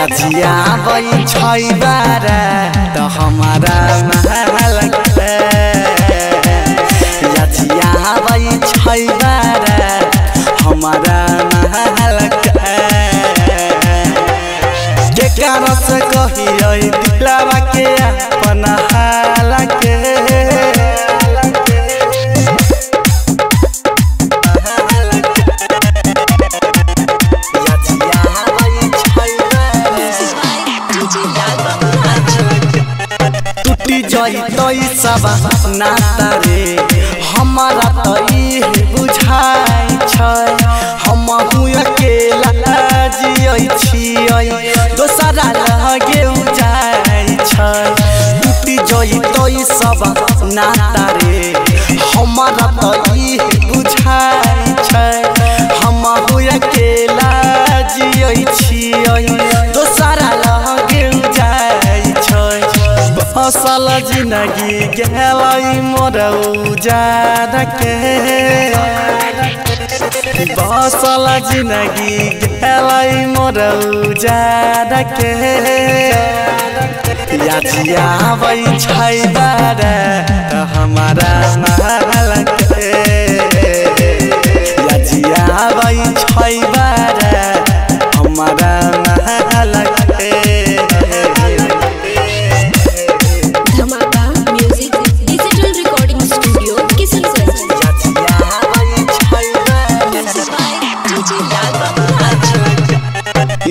याजिया बई छई बारा तो हमारा महल के याजिया बई छई बारा, हमारा महल के केकरा से कहियो दिलावा के अपन सब नाता रे हमारा तई बुझाई हम अकेला जियै छियै। दोसरा लगे जाई छै। टूटी जाई तई सब नाता हमारा बुझाई फ़सल ज़िंदगी गेलै मोर उजाड़ के बसल ज़िंदगी गेलै मोर उजाड़ के हमारा महल के आबै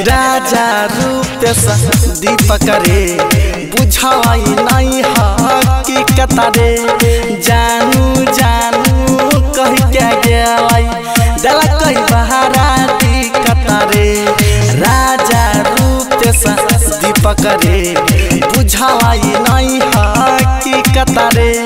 राजा रूप दीपक रे। बुझाई नहीं हकीकत रे। जानू जानू, कह के गेलाई। दिल कई बहारा दिक्कत रे। राजा रूप दीपक रे। बुझाई नहीं हकीकत रे।